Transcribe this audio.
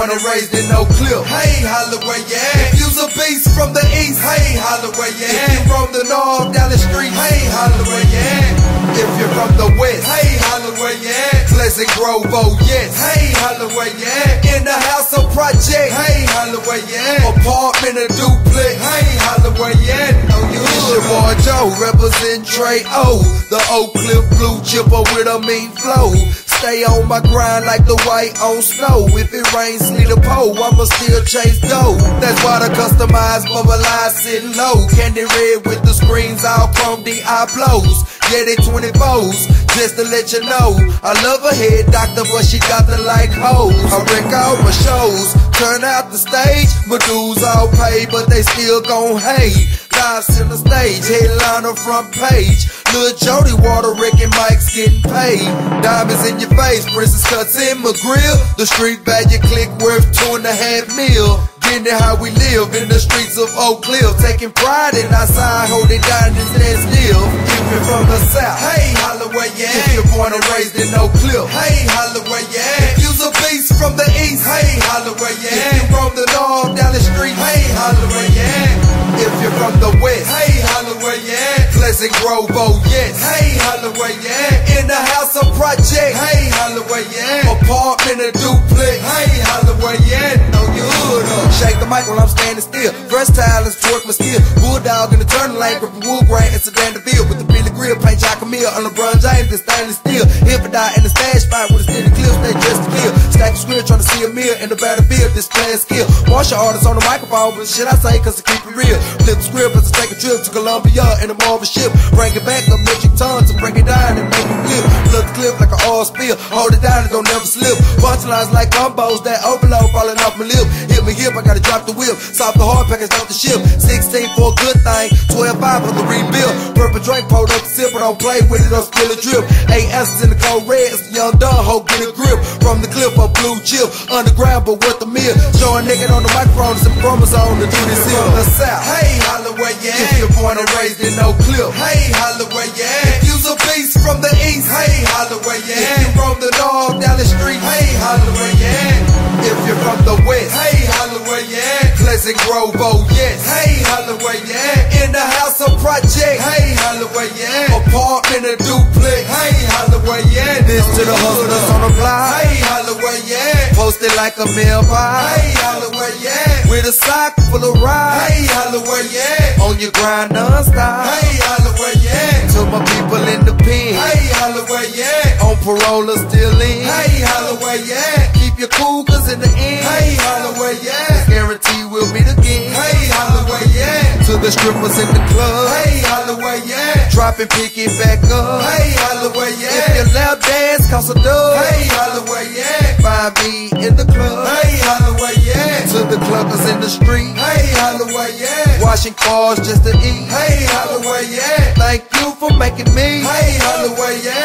and raised in Oak Cliff. Hey, Holloway, yeah. If you's a beast from the east, hey, Holloway, yeah. If you from the north, down the street, hey, Holloway, yeah. If you're from the west, hey, Holloway, yeah. Pleasant Grove, oh yes, hey, Holloway, yeah. In the house of project, hey, Holloway, yeah. Apartment or duplex, boy Joe, represent Trey O. The Oak Cliff blue chipper with a mean flow. Stay on my grind like the white on snow. If it rains, sleet or pole, I'ma still chase dough. That's why the customized bubble eye sitting low. Candy red with the screens all chrome DI blows. Yeah, they 24s, just to let you know. I love a head doctor, but she got the like hoes. I wreck all my shows, turn out the stage. My dues all paid, but they still gon' hate. Live center stage, headliner front page. Lil Jody water wrecking mics getting paid. Diamonds in your face, princess cuts in my grill. The street value click worth two and a half mil. It how we live in the streets of Oak Cliff. Taking pride in our side, holding down and stand still. You're from the south, hey Holloway, yeah. If you're born and raised in Oak Cliff, hey Holloway, yeah. If you's a beast from the east, hey Pleasant Grove, oh yes, hey Holloway, yeah. In the house of project, hey Holloway, yeah. Apartment or duplex, hey Holloway, yeah. Know you hood up. Shake the mic while I'm standing still. Versatile is twerk my skill. Bulldog in the turning lane, gripping wood grain and sedan DeVille with the billet grill, paint Jack Camille on LeBron James and stainless steel. Die in the stash spot with a steady clip, they just to Stack the square trying to see a meal in the battlefield, displaying skill. Martial artists on the microphone, but shit I say cause I keep it real. Flip the script I take a trip to Colombia in a Marvel ship. Bring it back up metric tons to break it down and make it flip. Flip the clip like an oil spill. Hold it down and don't never slip. Punchlines like combos that overload falling off my lip. Hit me hip, I gotta drop the whip. Stop the hard package off the ship. 16 for a good thing, 12 5 for the rebuild. Purple drink, pulled up sip, but don't play with it, don't spill a drip. S's in the cold red, it's the young dog, ho, get a grip. From the clip of blue chip, underground, but worth a meal. Showing nigga on the microphone, some chromosome to do this here. The South. Hey, Holloway, yeah. If you're born and raised in Oak Cliff. Hey, Holloway, yeah. If you's a beast from the east. Hey, Holloway, yeah. If you from the north, down the street. Hey, Holloway, yeah. If you're from the west. Hey, Pleasant Grove, oh yes. Hey, Holloway, yeah. In the house of project. Hey, Holloway, yeah. Apartment or duplex. Hey, Holloway, yeah. This to the hustlers on the block. Hey, Holloway, yeah. Posted like a mail pie. Hey, Holloway, yeah. With a sock full of rye. Hey, Holloway, yeah. On your grind non-stop. Hey, Holloway, yeah. To my people in the pen. Hey, Holloway, yeah. On parole or still in. Hey, Holloway, yeah. Keep your cool cause in the end. Hey, Holloway, yeah. Guarantee we'll meet again. Hey, Holloway, yeah. To the strippers in the club. Hey, Holloway, yeah. Drop and pick it back up. Hey, Holloway, yeah. If your lap dance costs a dub. Hey, Holloway, yeah. Find me in the club. Hey, Holloway, yeah. To the clubbers in the street. Hey, Holloway, yeah. Washing cars just to eat. Hey, Holloway, yeah. Thank you for making me. Hey, Holloway, yeah.